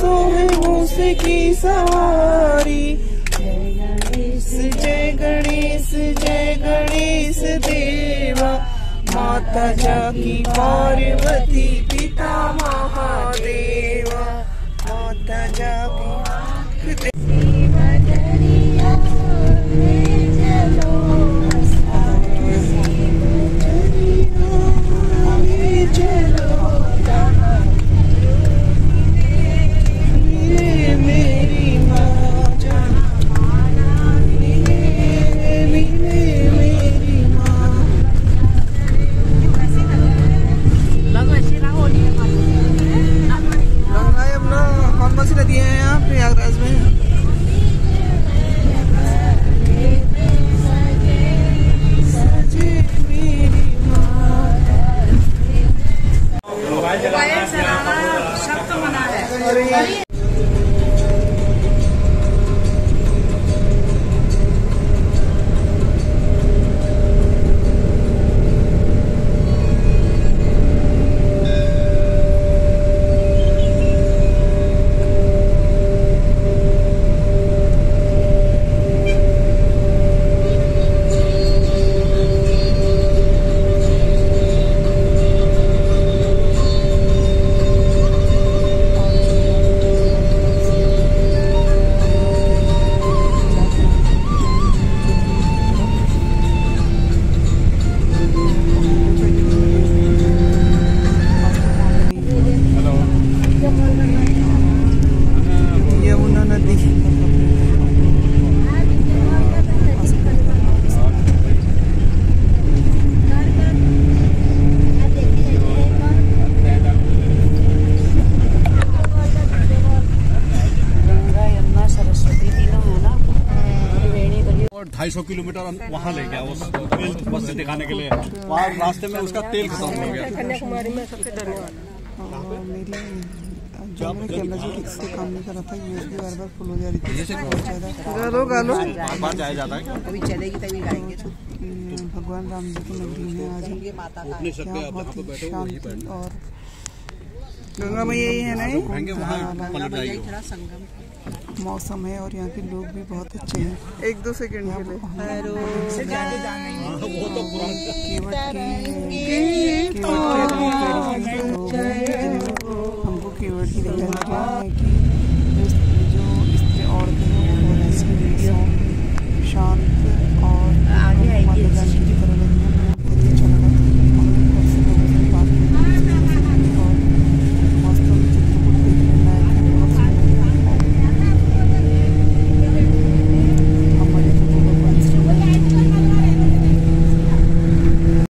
सोहे की सवारी जय गणेश जय गणेश देवा माता जा की पार्वती पिता और और 250 किलोमीटर वहाँ ले गया उस तेल बस से दिखाने के लिए। वहाँ रास्ते में उसका तेल खत्म हो गया। कन्याकुमारी में सबसे धन्यवाद। जो मेरा कैमरा जो ठीक से काम नहीं कर रहा था यूएसबी बार बार फुल हो जा रही थी गालो। गालो बार बार जाया जाता है अभी चलेगी तभी गाएँगे भगवान राम जी की नगरी में आज यहाँ बहुत ही शांति और गंगा मैया ही है नहीं हाँ, मौसम है और यहाँ के लोग भी बहुत अच्छे हैं। एक दो सेकंड के लिए। हमको केवट की